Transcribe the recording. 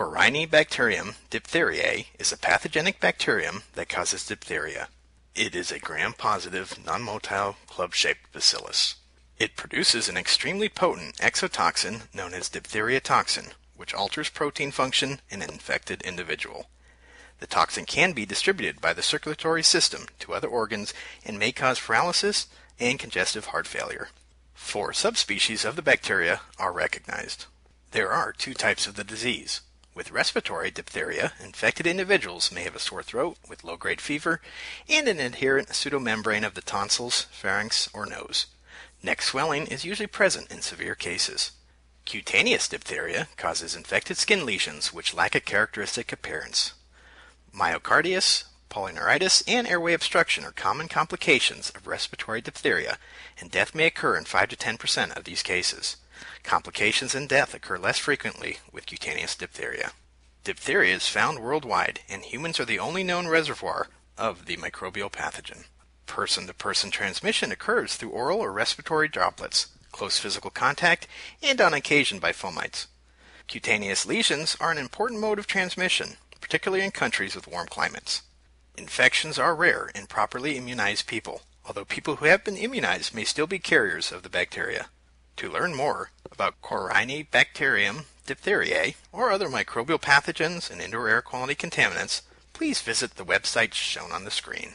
Corynebacterium diphtheriae is a pathogenic bacterium that causes diphtheria. It is a gram-positive, non-motile, club-shaped bacillus. It produces an extremely potent exotoxin known as diphtheria toxin, which alters protein function in an infected individual. The toxin can be distributed by the circulatory system to other organs and may cause paralysis and congestive heart failure. Four subspecies of the bacteria are recognized. There are two types of the disease. With respiratory diphtheria, infected individuals may have a sore throat with low-grade fever and an adherent pseudomembrane of the tonsils, pharynx, or nose. Neck swelling is usually present in severe cases. Cutaneous diphtheria causes infected skin lesions which lack a characteristic appearance. Myocarditis, polyneuritis, and airway obstruction are common complications of respiratory diphtheria, and death may occur in 5 to 10% of these cases. Complications and death occur less frequently with cutaneous diphtheria. Diphtheria is found worldwide, and humans are the only known reservoir of the microbial pathogen. Person to person transmission occurs through oral or respiratory droplets, close physical contact, and on occasion by fomites. Cutaneous lesions are an important mode of transmission, particularly in countries with warm climates. Infections are rare in properly immunized people, although people who have been immunized may still be carriers of the bacteria. To learn more about Corynebacterium diphtheriae or other microbial pathogens and indoor air quality contaminants, please visit the website shown on the screen.